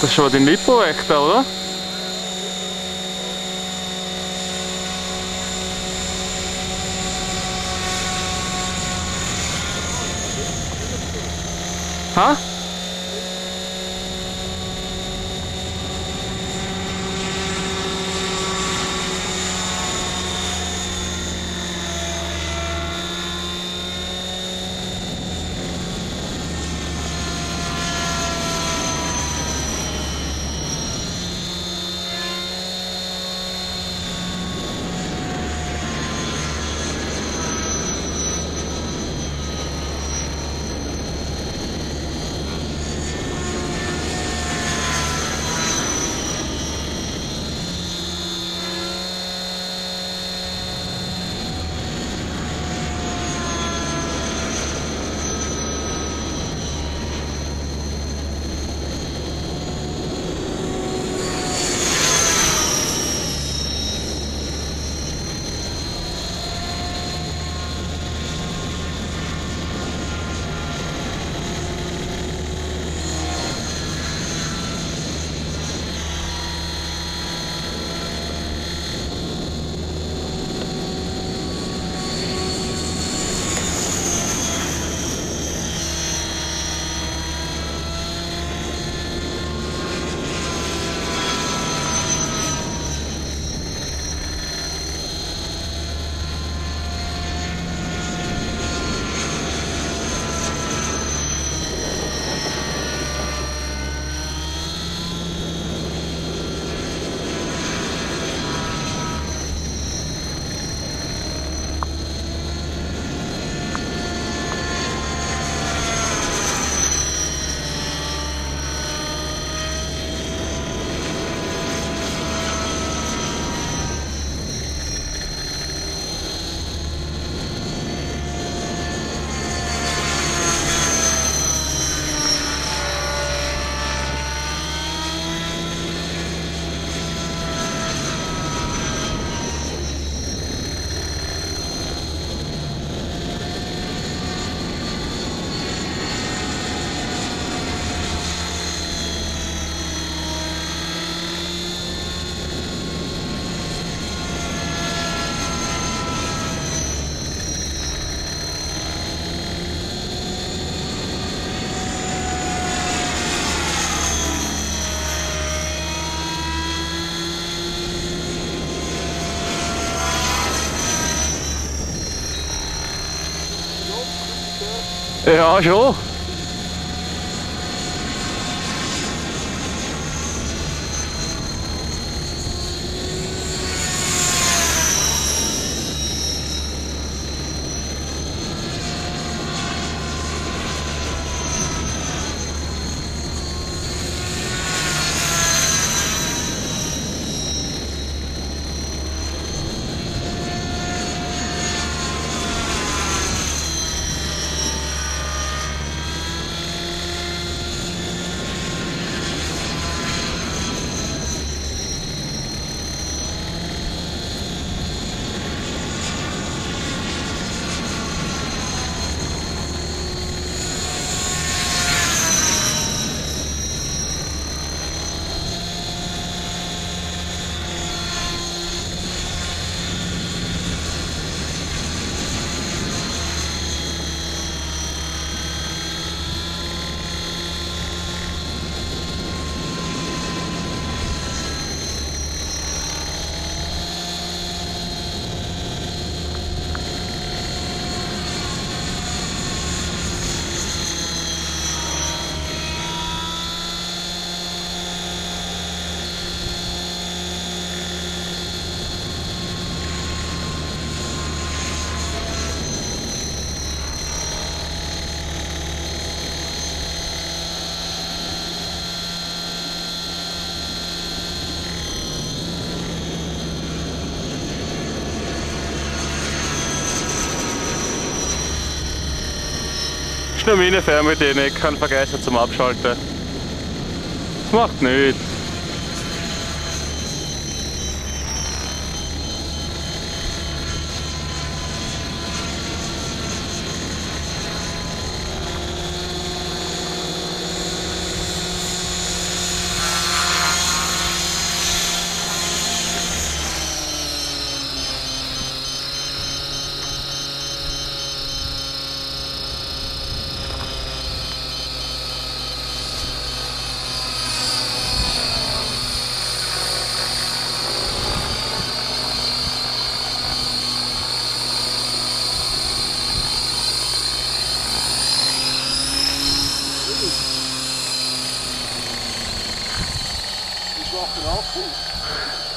Das schaut in Lipo echt, oder? Ha? Ja, schon. Ist nur meine Fernbedienung, ich kann vergessen zum Abschalten. Das macht nichts. golpe não, pô.